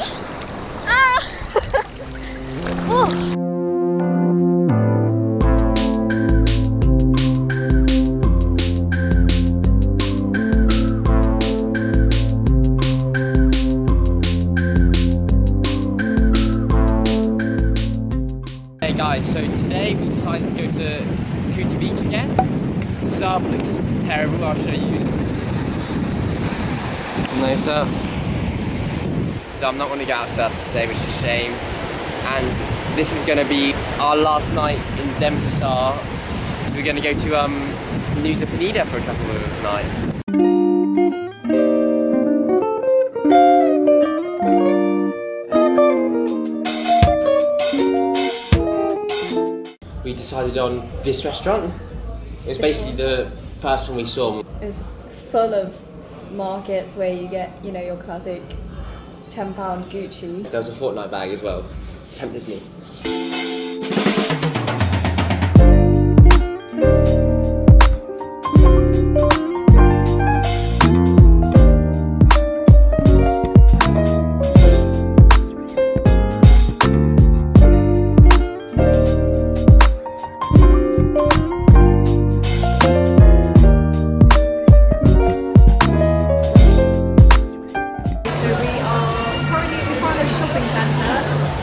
Ah. Hey guys, so today we decided to go to Kuta Beach again. The surf looks terrible, I'll show you. Nice surf. So I'm not going to get out surfing today, which is a shame. And this is going to be our last night in Denpasar. We're going to go to um, Nusa Penida for a couple of nights. We decided on this restaurant. It was basically the first one we saw. is full of markets where you get, you know, your classic £10 Gucci. There was a Fortnite bag as well. Tempted me.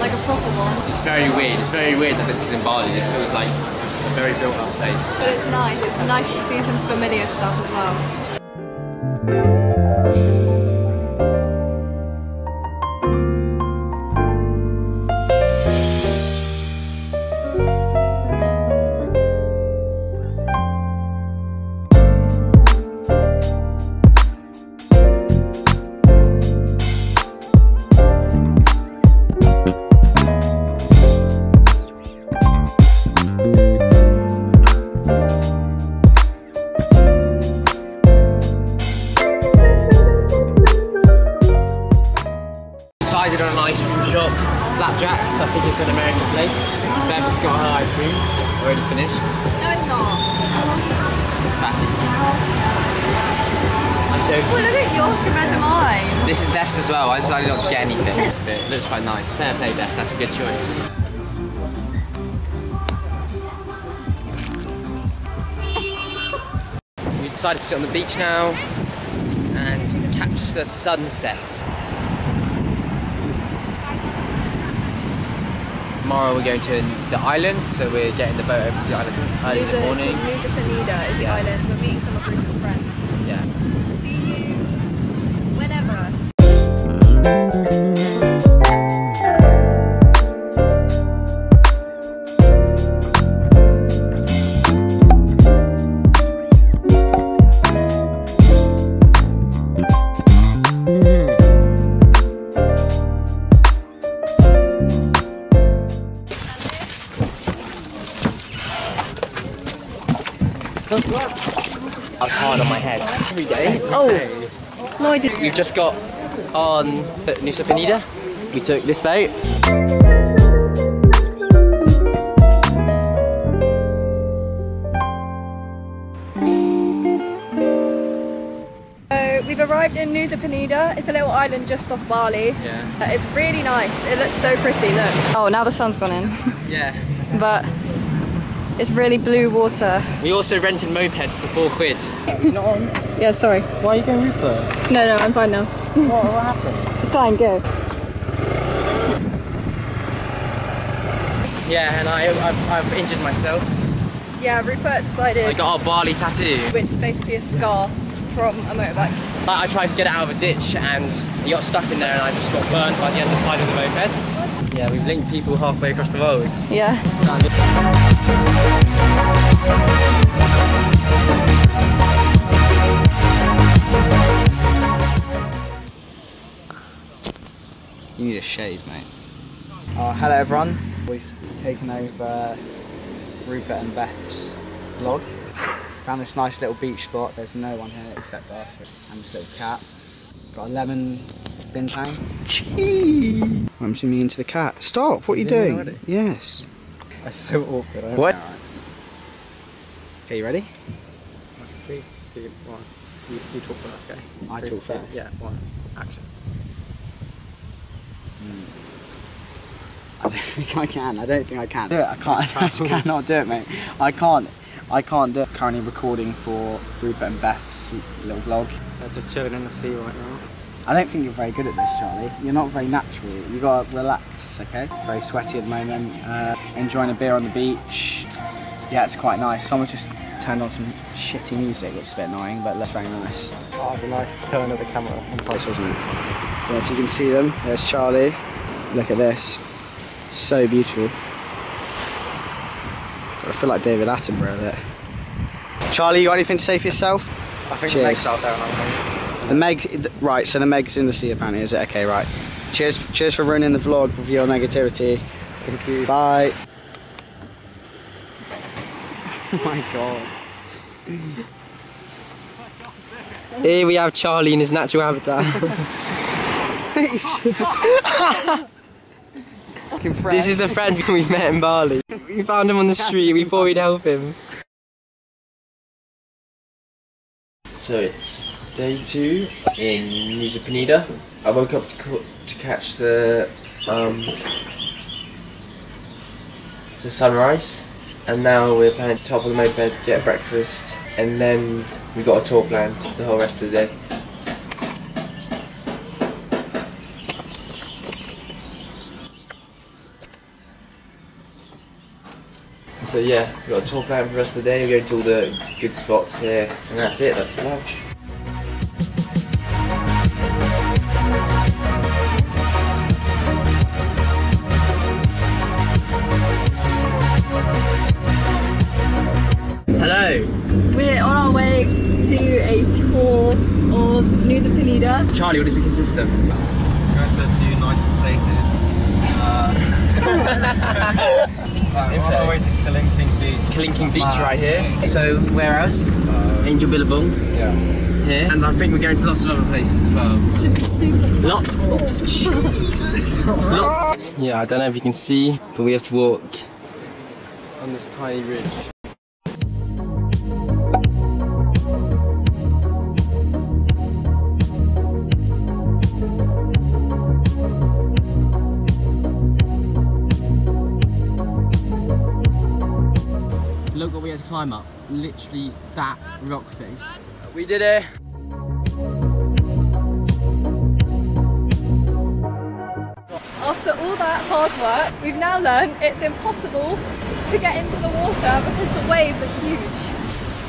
Like a proper one. It's very weird. It's very weird that this is in Bali. This feels like a very built up place. But it's nice, it's nice to see some familiar stuff as well. Shop. Flapjacks. I think it's an American place. Bev's got her ice cream. Already finished. No, it's not. Fatty. I'm Well, look at yours compared to mine. This is Beth's as well. I decided not to get anything. But it looks quite nice. Fair play, Beth. That's a good choice. We decided to sit on the beach now and catch the sunset. Tomorrow we're going to the island, so we're getting the boat over to the island early in the morning. Nusa Penida is the Yeah. island. We're meeting some of Rupert's friends. Yeah. See you whenever. I was hard on my head. Every day. Oh, no, I didn't. We've just got on Nusa Penida. We took this boat. So we've arrived in Nusa Penida. It's a little island just off Bali. Yeah. It's really nice. It looks so pretty. Look. Oh, now the sun's gone in, Yeah. but it's really blue water. We also rented moped for four quid. not on. Yeah, sorry. Why are you going Rupert? No, no, I'm fine now. What, what happened? It's fine. Go. Yeah, and I, I've, I've injured myself. Yeah, Rupert decided, I got a Bali tattoo. which is basically a scar from a motorbike. I, I tried to get it out of a ditch and he got stuck in there and I just got burned by the underside of the moped. Yeah, we've linked people halfway across the world. Yeah. You need a shave, mate. Oh, hello everyone. We've taken over Rupert and Beth's vlog. Found this nice little beach spot. There's no one here except us and this little cat. Got a lemon bintang. Chee! I'm zooming into the cat. Stop! What are you Zooming doing? already? Yes. That's so awkward. I- What? Alright. Okay, you ready? Three, two, one. You, you talk first, okay? I Three, talk two, first. Yeah, one. Action. Hmm. I don't think I can. I don't think I can. Do it. I can't. I just cannot do it, mate. I can't. I can't do it. Currently recording for Rupert and Beth's little vlog. They're just chilling in the sea right now. I don't think you're very good at this, Charlie. You're not very natural. You gotta relax, okay? Very sweaty at the moment. Uh, enjoying a beer on the beach. Yeah, it's quite nice. Someone just turned on some shitty music, which is a bit annoying, but that's very nice. Oh, the nice turn of the camera. This wasn't. I don't know if you can see them. There's Charlie. Look at this. So beautiful. I feel like David Attenborough there. Charlie, you got anything to say for yourself? I think Cheers. the out there The Meg, right, so the Meg's in the sea apparently, is it? Okay, right. Cheers, cheers for ruining the vlog with your negativity. Thank you. Bye. oh my god. Here we have Charlie in his natural habitat. this is the friend we met in Bali. We found him on the street. We thought we'd help him. So it's day two in Nusa Penida. I woke up to, to catch the um, the sunrise, and now we're planning to top of the moped, get breakfast, and then we got a tour planned the whole rest of the day. So yeah, we've got a tour plan for the rest of the day. We're going to all the good spots here, and that's it. That's the vlog. Penida. Charlie. What does it consist of? Going to a few nice places. Uh, It's on our way to Kelingking Beach. Kelingking Beach right here. Uh, so where else? Uh, Angel Billabong Yeah. here, and I think we're going to lots of other places as well. Should be super Lot. Oh, Lot. Yeah, I don't know if you can see, but we have to walk on this tiny ridge. What we had to climb up. Literally that rock face. We did it. After all that hard work, we've now learned it's impossible to get into the water because the waves are huge.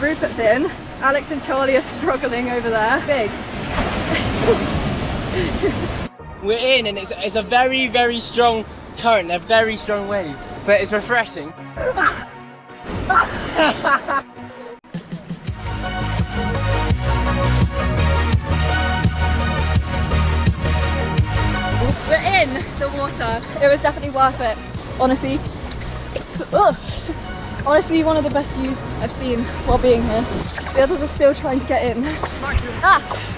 Rupert's in, Alex and Charlie are struggling over there. Big. We're in and it's, it's a very, very strong current. They're very strong waves, but it's refreshing. We're in the water. It was definitely worth it. Honestly, ugh. honestly, one of the best views I've seen while being here. The others are still trying to get in. Ah!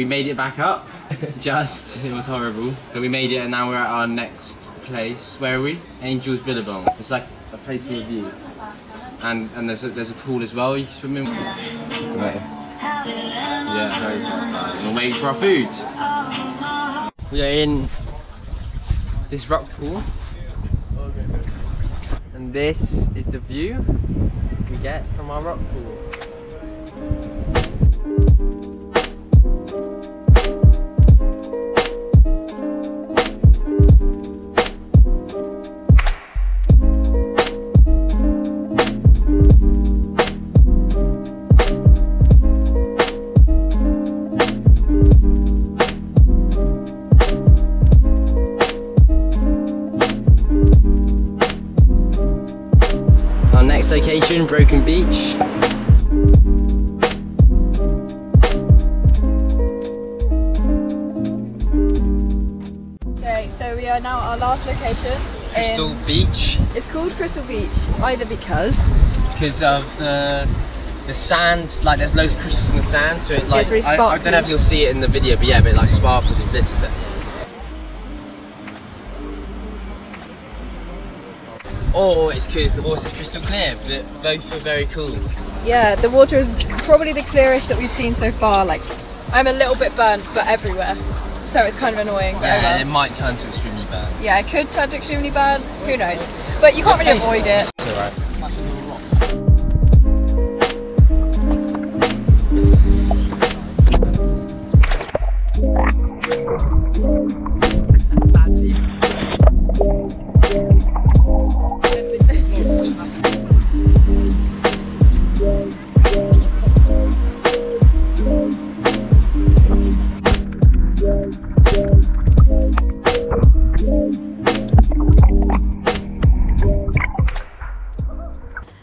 We made it back up. Just, it was horrible. But we made it and now we're at our next place. Where are we? Angel's Billabong. It's like a place with a view. And and there's a, there's a pool as well you can swim in. Yeah, very we're waiting for our food. We are in this rock pool. And this is the view we get from our rock pool. So we are now at our last location. Crystal Beach It's called Crystal Beach, either because because of the the sand. Like there's loads of crystals in the sand, so it like really I, I don't know if you'll see it in the video, but yeah, but it like sparkles and glitters it. or it's because the water's crystal clear. But both are very cool. Yeah, the water is probably the clearest that we've seen so far. Like, I'm a little bit burnt, but everywhere. So it's kind of annoying. But Yeah, and it might turn to extremely bad. yeah, it could turn to extremely bad. Who knows? But you can't really avoid it. It's alright.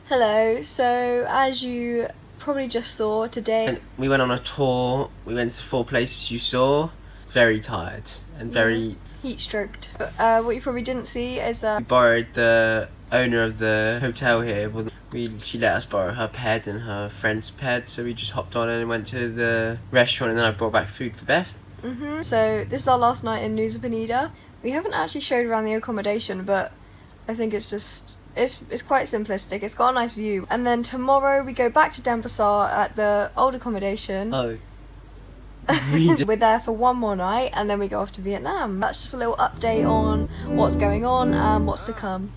Hello. So as you probably just saw today, we went on a tour. We went to four places you saw. Very tired and very. heat stroked. Uh, what you probably didn't see is that... We borrowed the owner of the hotel here. Well, we she let us borrow her ped and her friend's ped, so we just hopped on and went to the restaurant, and then I brought back food for Beth. hmm So this is our last night in Nusa Penida. We haven't actually showed around the accommodation, but I think it's just it's it's quite simplistic. It's got a nice view. And then tomorrow we go back to Denpasar at the old accommodation. Oh. We're there for one more night and then we go off to Vietnam. That's just a little update on what's going on and what's to come.